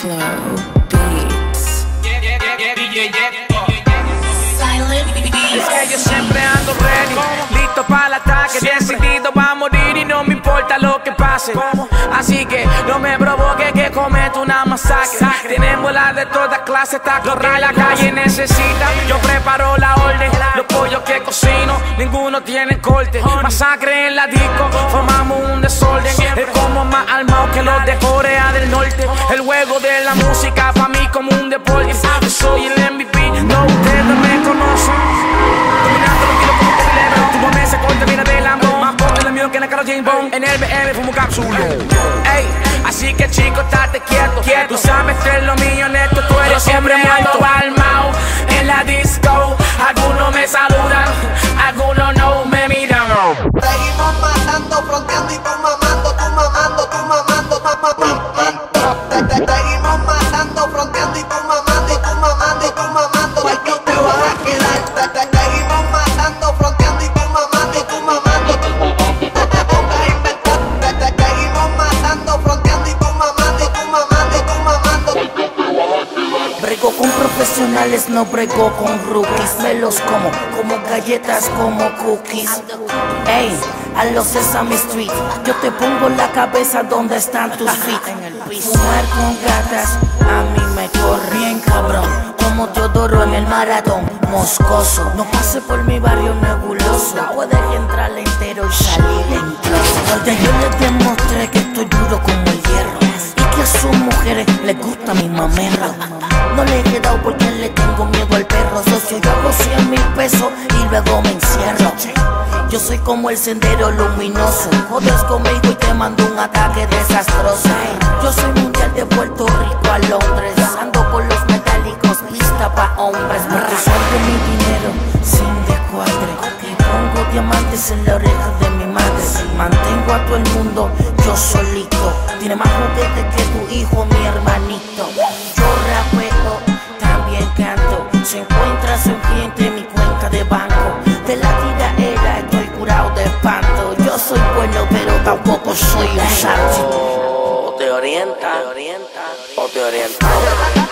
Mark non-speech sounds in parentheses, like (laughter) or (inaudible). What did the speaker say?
Flow beats. que yo siempre ando ready, listo para el ataque, decidido va a morir y no me importa lo que pase. Así que no me provoque que cometo una masacre. Tenemos la de toda clase, está corra la calle necesita. Yo preparo la orden, los pollos que cocino, ninguno tiene corte. Masacre en la disco, formamos un desorden. Juego de la música para mí como un deporte. Yo soy el MVP, no ustedes me conocen. Dominando los kilos como Lebron Tu se corta, viene del Lambón Más poco de mío que la cara James Bond. En el BM fumo cápsula Ey, así que chico, estate quieto. Tú sabes que es lo mío, profesionales, no brego con rookies. Me los como, como galletas, como cookies. Ey, a los Sesame Street, yo te pongo la cabeza donde están tus feet. (laughs) En el piso. Fumar con gatas, a mí me corre bien cabrón. Como Teodoro en el maratón, moscoso. No pase por mi barrio nebuloso. Puedes entrar entero y salir en trozo. No le he quedado porque le tengo miedo al perro. Socio, yo hago 100 mil pesos y luego me encierro. Yo soy como el sendero luminoso. Jodes conmigo y te mando un ataque desastroso. Yo soy mundial de Puerto Rico a Londres. Ando por los metálicos, lista pa' hombres. Me resuelve mi dinero sin descuadre. Y pongo diamantes en la oreja de mi madre. Mantengo a todo el mundo yo solito. Tiene más juguetes que tu hijo, mi hermanito. Cliente en mi cuenta de banco, de la tiraera estoy curado de espanto. Yo soy bueno, pero tampoco soy un santo. O te orienta, o te orienta.